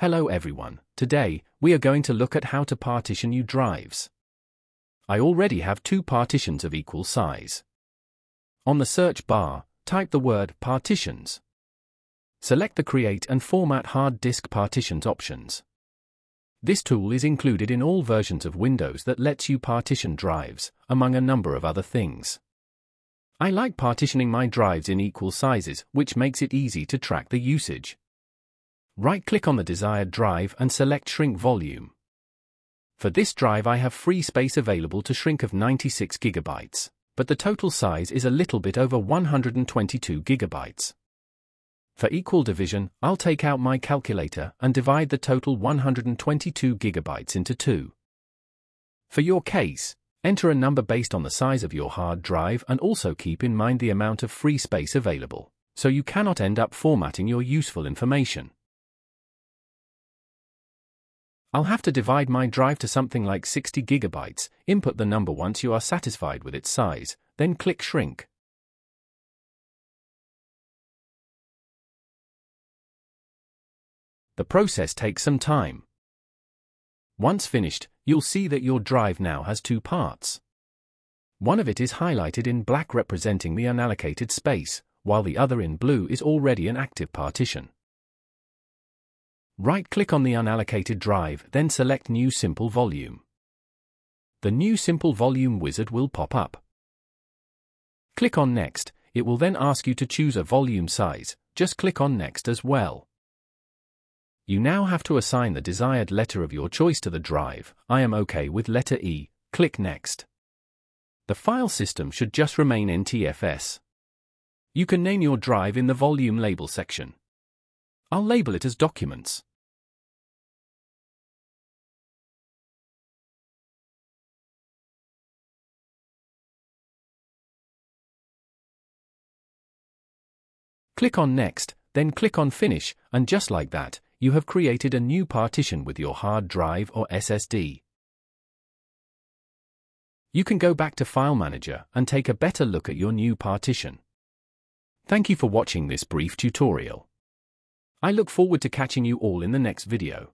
Hello everyone, today, we are going to look at how to partition your drives. I already have two partitions of equal size. On the search bar, type the word partitions. Select the Create and Format Hard Disk Partitions options. This tool is included in all versions of Windows that lets you partition drives, among a number of other things. I like partitioning my drives in equal sizes, which makes it easy to track the usage. Right-click on the desired drive and select Shrink Volume. For this drive I have free space available to shrink of 96 GB, but the total size is a little bit over 122 GB. For equal division, I'll take out my calculator and divide the total 122 GB into two. For your case, enter a number based on the size of your hard drive and also keep in mind the amount of free space available, so you cannot end up formatting your useful information. I'll have to divide my drive to something like 60 gigabytes, input the number once you are satisfied with its size, then click Shrink. The process takes some time. Once finished, you'll see that your drive now has two parts. One of it is highlighted in black representing the unallocated space, while the other in blue is already an active partition. Right-click on the unallocated drive, then select New Simple Volume. The New Simple Volume wizard will pop up. Click on Next, it will then ask you to choose a volume size, just click on Next as well. You now have to assign the desired letter of your choice to the drive, I am OK with letter E, click Next. The file system should just remain NTFS. You can name your drive in the volume label section. I'll label it as Documents. Click on Next, then click on Finish, and just like that, you have created a new partition with your hard drive or SSD. You can go back to File Manager and take a better look at your new partition. Thank you for watching this brief tutorial. I look forward to catching you all in the next video.